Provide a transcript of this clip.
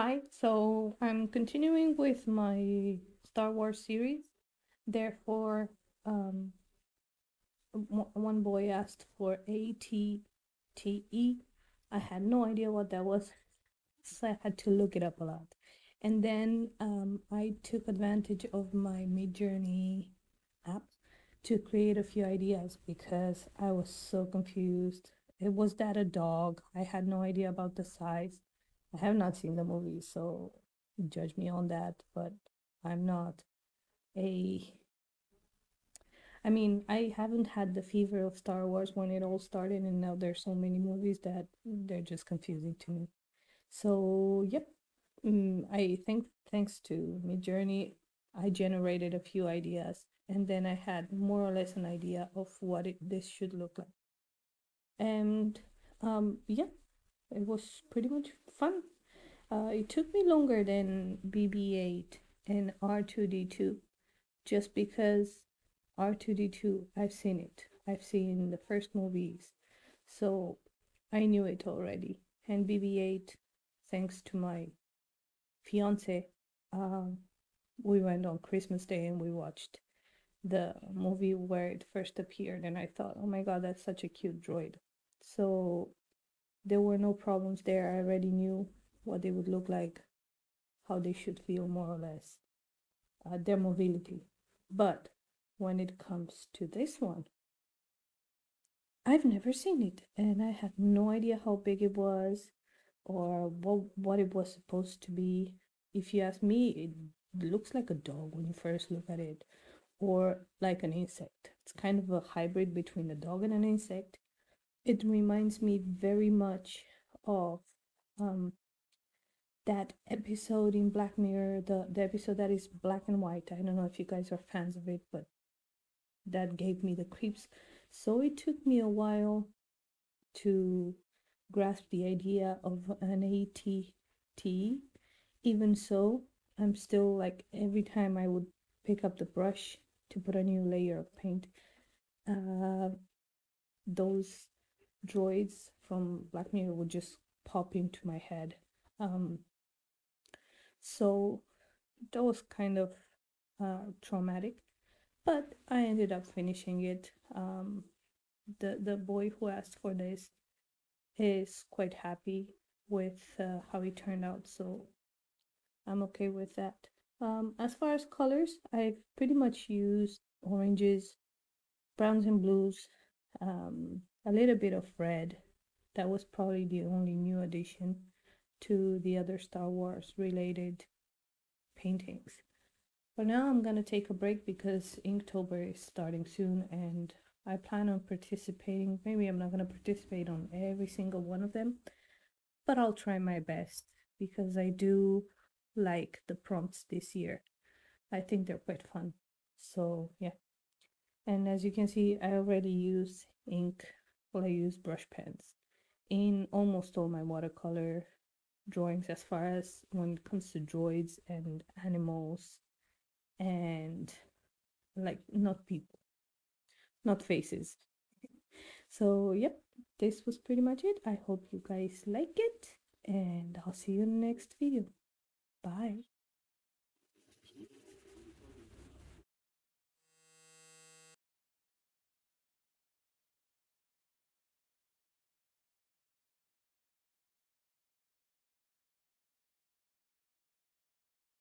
Hi, so I'm continuing with my Star Wars series. Therefore, um, one boy asked for ATTE. I had no idea what that was, so I had to look it up a lot. And then um, I took advantage of my Midjourney app to create a few ideas because I was so confused. It was that a dog? I had no idea about the size. I have not seen the movie, so judge me on that, but I'm not a I mean, I haven't had the fever of Star Wars when it all started, and now there's so many movies that they're just confusing to me. So, yep, mm, I think thanks to Midjourney, I generated a few ideas, and then I had more or less an idea of what it, this should look like. And um, yeah, it was pretty much fun. Uh, it took me longer than BB-8 and R2D2 just because R2D2, I've seen it. I've seen the first movies. So I knew it already. And BB-8, thanks to my fiance, um, we went on Christmas Day and we watched the movie where it first appeared. And I thought, oh my God, that's such a cute droid. So there were no problems there. I already knew what they would look like, how they should feel more or less, uh, their mobility. But when it comes to this one, I've never seen it and I had no idea how big it was or what what it was supposed to be. If you ask me, it looks like a dog when you first look at it, or like an insect. It's kind of a hybrid between a dog and an insect. It reminds me very much of um, that episode in Black Mirror, the, the episode that is black and white. I don't know if you guys are fans of it, but that gave me the creeps. So it took me a while to grasp the idea of an ATT. Even so, I'm still like every time I would pick up the brush to put a new layer of paint, uh, those droids from Black Mirror would just pop into my head. Um, so that was kind of uh, traumatic, but I ended up finishing it. Um, the the boy who asked for this is quite happy with uh, how it turned out, so I'm okay with that. Um, as far as colors, I've pretty much used oranges, browns and blues, um, a little bit of red. That was probably the only new addition to the other Star Wars related paintings. For now, I'm gonna take a break because Inktober is starting soon and I plan on participating. Maybe I'm not gonna participate on every single one of them, but I'll try my best because I do like the prompts this year. I think they're quite fun. So, yeah. And as you can see, I already use ink, well, I use brush pens in almost all my watercolor drawings as far as when it comes to droids and animals and like not people, not faces. So, yep, this was pretty much it. I hope you guys like it and I'll see you in the next video. Bye.